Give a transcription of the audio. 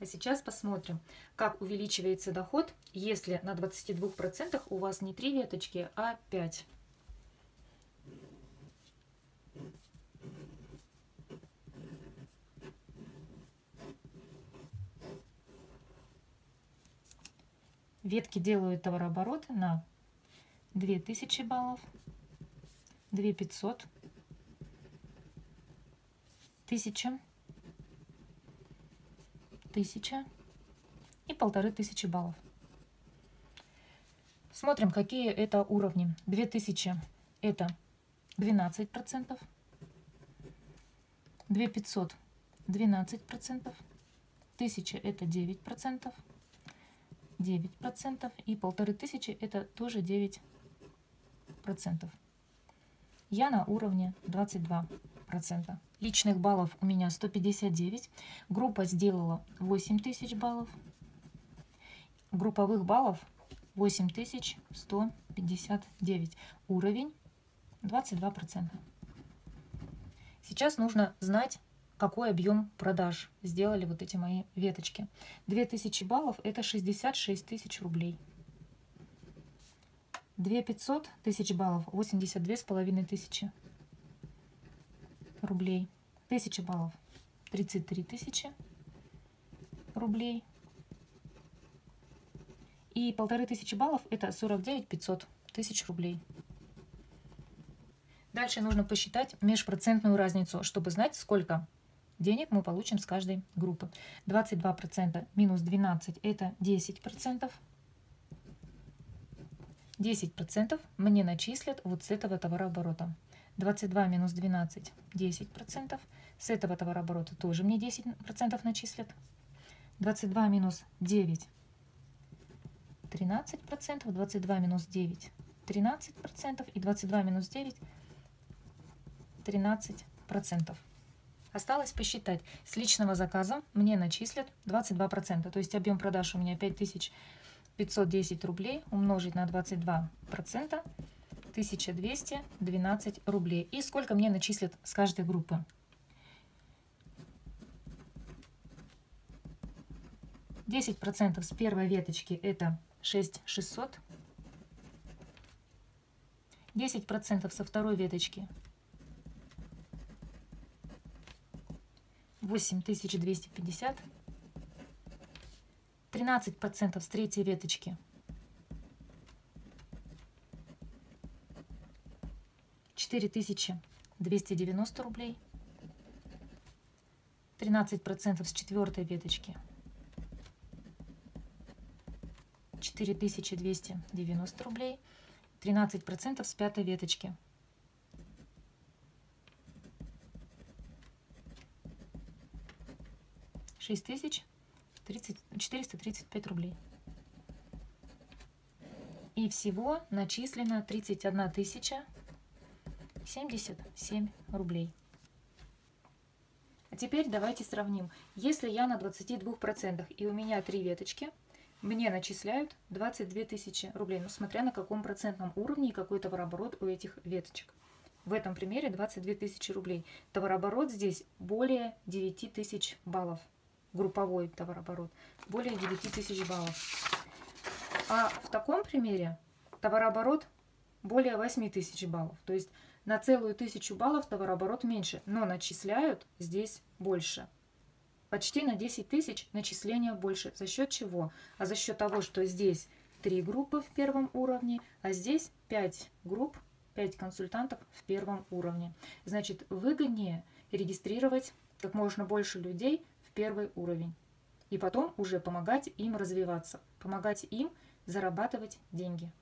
А сейчас посмотрим, как увеличивается доход, если на 22% у вас не 3 веточки, а 5. Ветки делают товарооборот на 2000 баллов, 2500, 1000, тысяча и полторы тысячи баллов. Смотрим, какие это уровни. 2000 это 12 процентов, 2500 12 процентов, 1000 это 9 процентов, 9 процентов и полторы тысячи это тоже 9 процентов. Я на уровне 22 процента. Личных баллов у меня 159. Группа сделала 8000 баллов. Групповых баллов 8159. Уровень 22%. Сейчас нужно знать, какой объем продаж сделали вот эти мои веточки. 2000 баллов это 66 тысяч рублей. 2500 тысяч баллов 82 с половиной тысячи рублей. 1000 баллов 33 тысячи рублей. И полторы тысячи баллов это 49 500 тысяч рублей. Дальше нужно посчитать межпроцентную разницу, чтобы знать, сколько денег мы получим с каждой группы. 22% минус 12 это 10%. 10% мне начислят вот с этого товарооборота. 22 минус 12 – 10%. С этого товарооборота тоже мне 10% начислят. 22 минус 9 – 13%. 22 минус 9 – 13%. И 22 минус 9 – 13%. Осталось посчитать. С личного заказа мне начислят 22%. То есть объем продаж у меня 5510 рублей умножить на 22% 1212 рублей. И сколько мне начислят с каждой группы? Десять процентов с первой веточки это 6600. 10 процентов со второй веточки 8250. 13 процентов с третьей веточки 4290 рублей. 13% с четвертой веточки 4290 рублей. 13% с пятой веточки 6435 рублей. И всего начислено 31 тысяча 77 рублей. А теперь давайте сравним. Если я на 22% и у меня три веточки, мне начисляют 22 тысячи рублей, ну смотря на каком процентном уровне и какой товарооборот у этих веточек. В этом примере 22 тысячи рублей. Товарооборот здесь более 9 тысяч баллов. Групповой товарооборот. Более 9 тысяч баллов. А в таком примере товарооборот более 8 тысяч баллов. То есть на целую тысячу баллов товарооборот меньше, но начисляют здесь больше. Почти на 10 тысяч начисления больше. За счет чего? А за счет того, что здесь 3 группы в первом уровне, а здесь 5 групп, 5 консультантов в первом уровне. Значит, выгоднее регистрировать как можно больше людей в первый уровень. И потом уже помогать им развиваться, помогать им зарабатывать деньги.